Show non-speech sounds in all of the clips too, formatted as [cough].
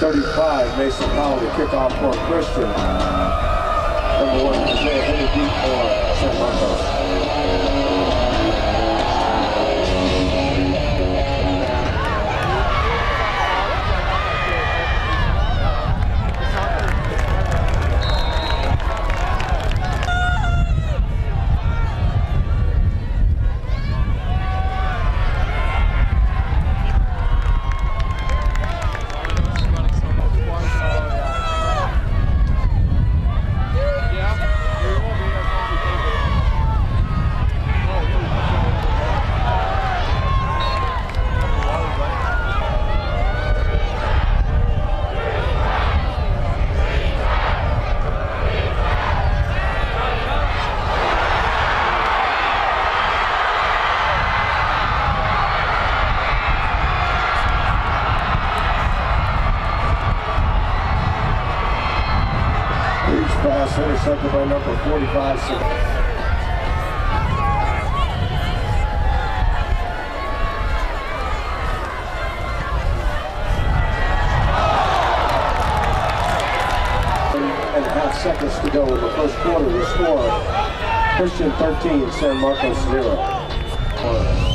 35, Mason Powell to kick off for Christian. Number one, Isaiah Henry beat for San Marcos. Intercepted by number 45. Sa- And a half seconds to go in the first quarter. The score, Christian 13, San Marcos 0.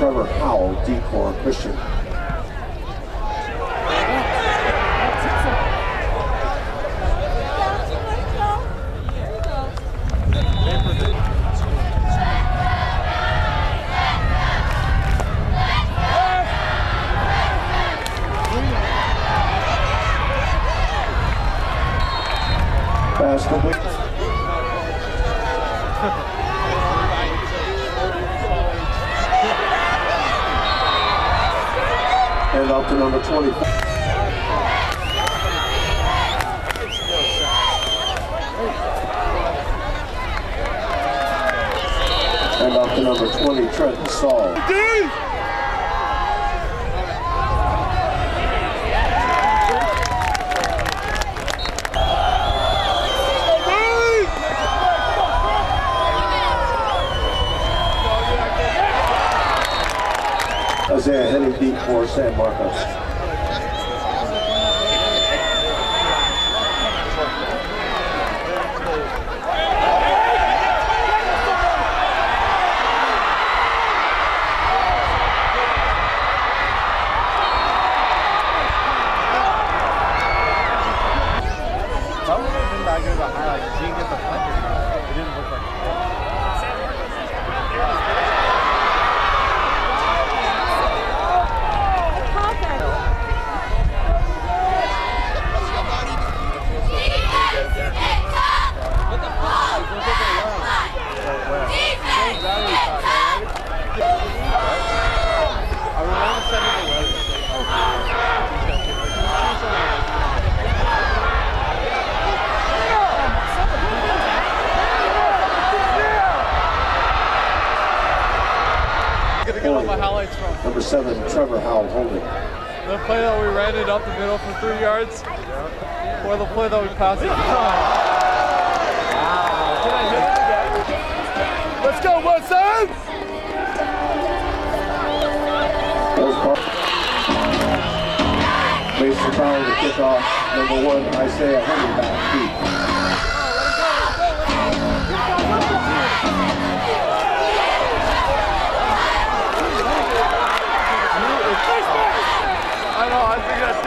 Trevor Howell, Decor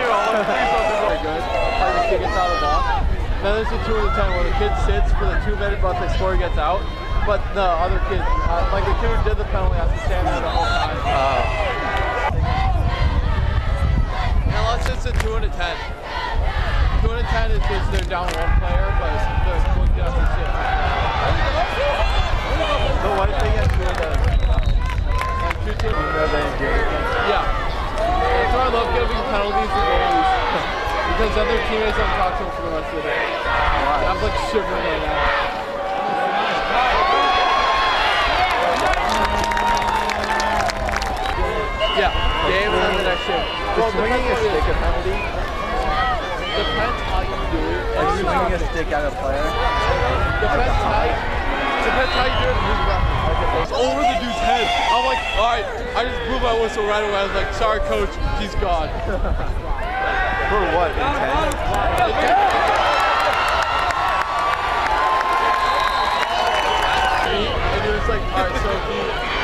want to see something really good. Like the kid gets out of the box. Then there's the two in the ten where the kid sits for the two minute but the score gets out. But the other kid, uh, like the kid who did the penalty has to stand there the whole time. Unless it's a two and a ten. Two and a ten is just they're down one player, but the one kid has to sit. The white thing has two and a like two teams. Yeah. That's why I love giving penalties to goalies. [laughs] because other teammates don't talk to them for the rest of the day. I'm like shivering right now. Well, swinging a stick a penalty? Depends how you do it. Like and swinging a stick at a player? Depends how you, depends how you do it and who's referee. It's over the dude's head. I'm like, all right. I just blew my whistle right away. I was like, sorry, coach, he's gone. [laughs] For what? Intent? And it was like, all right, so he.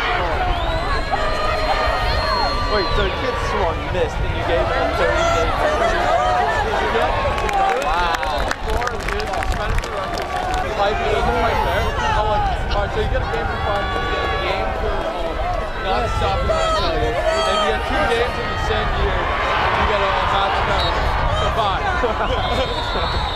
Wait, so the kid swung, missed, and you gave him a 30 day penalty? Wow. Five games right there. I'm like, all right, so you get a game for five, you get a game for um, not stopping tell you. And you get two games in the same year, you get a, a match penalty. So bye.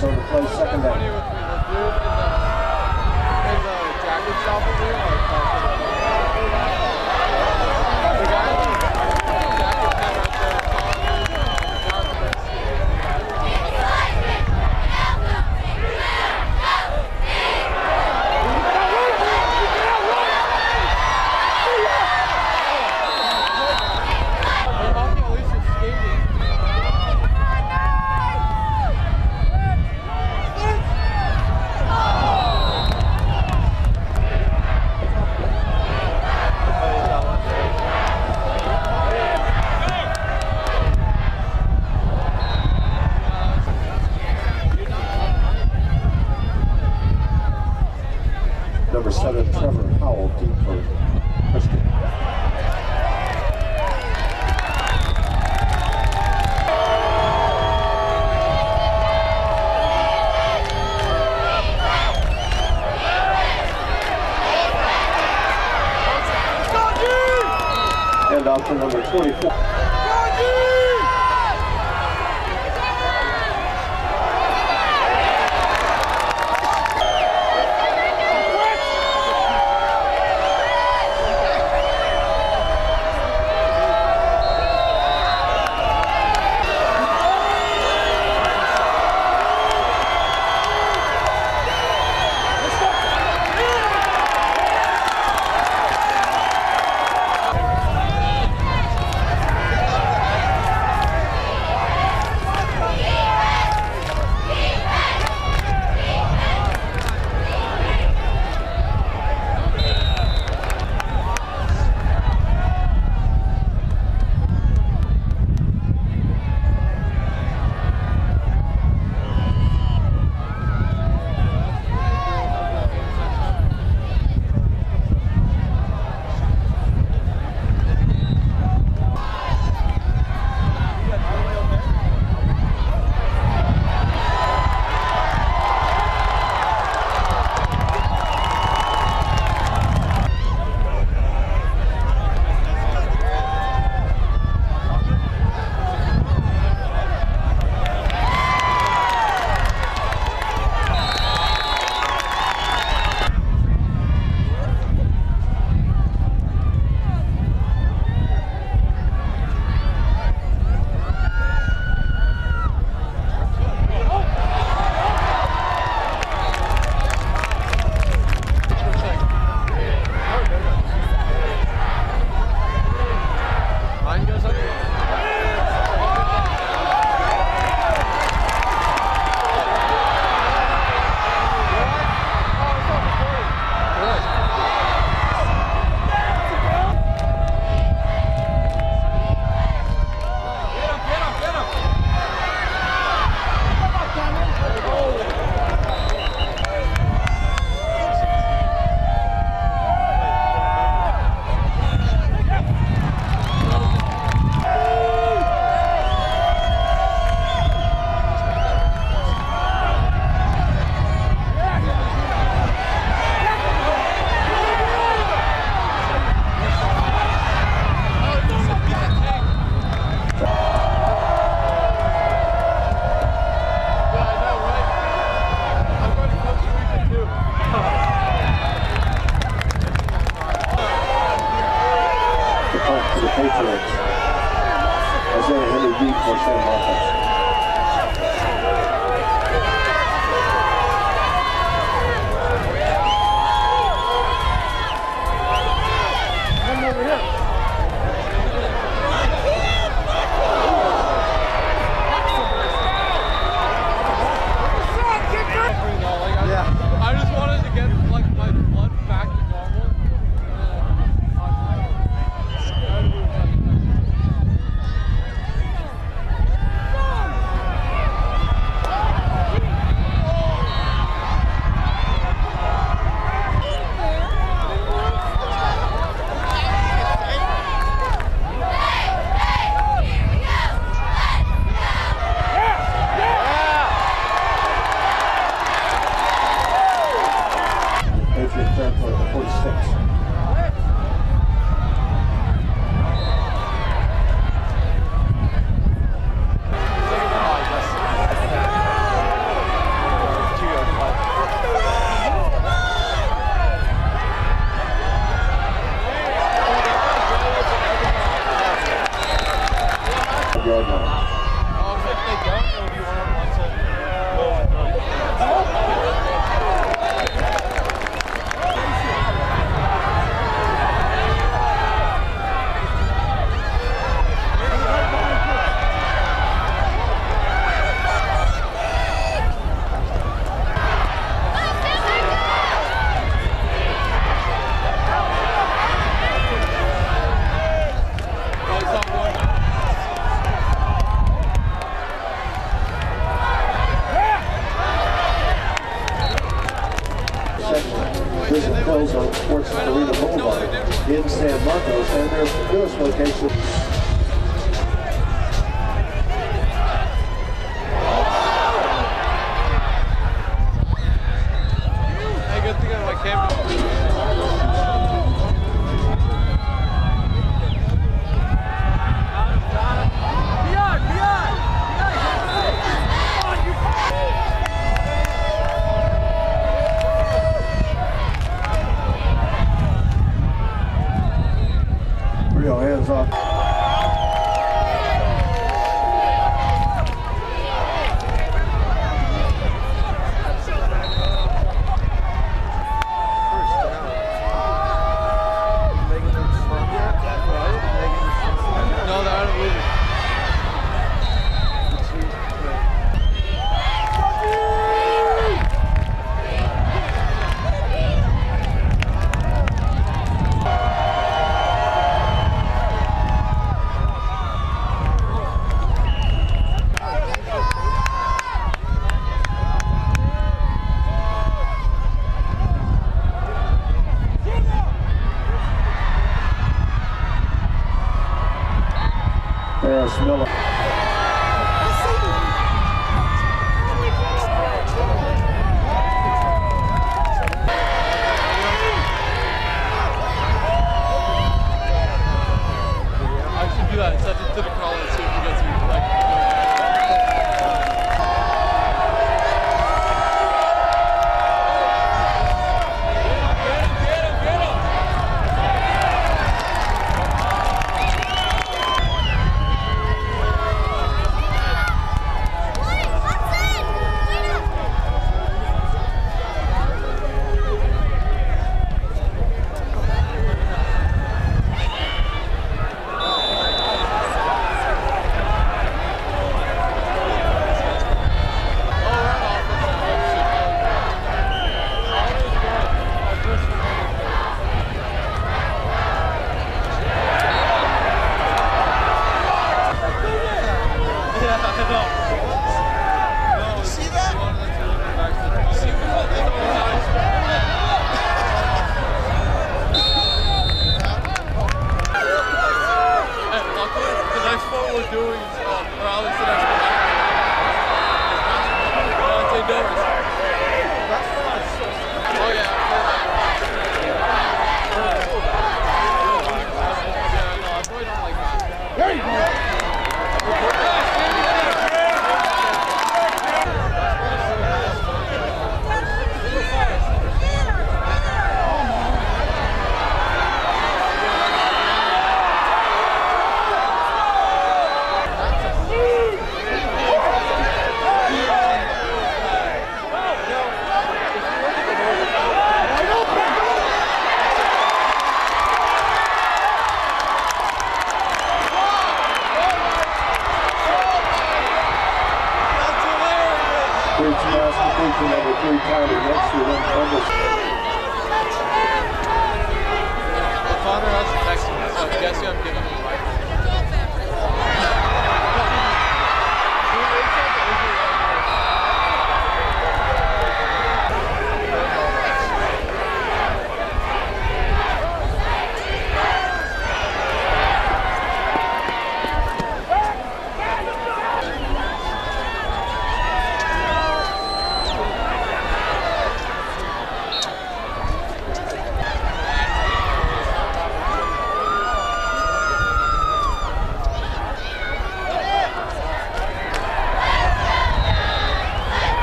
Seven yards on the play, second down. Patriots. Isaiah Henry deep for San Marcos.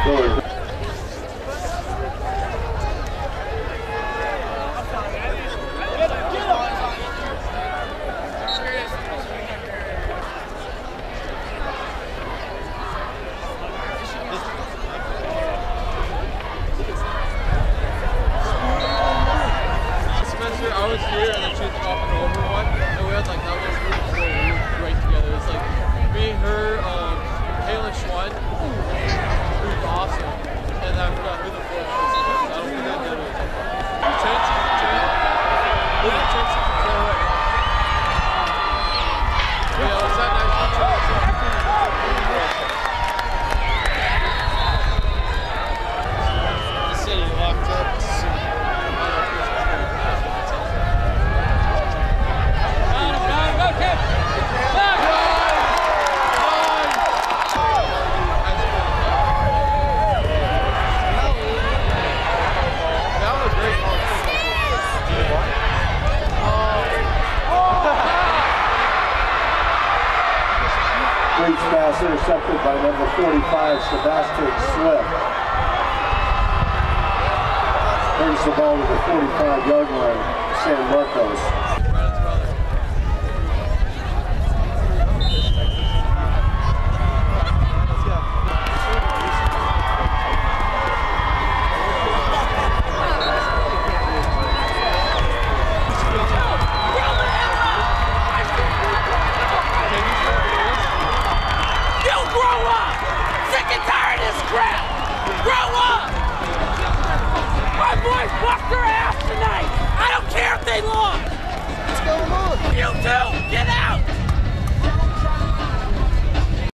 Miller. semester I was here and then she was popping over one and we had like that little group so we were great together. It's like me, her, um, Kaylin Schwan. It was awesome. by number 45, Sebastian Swift. Brings the ball to the 45-yard line, San Marcos.